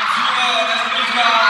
こんにちは。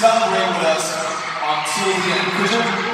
celebrate with us until the end.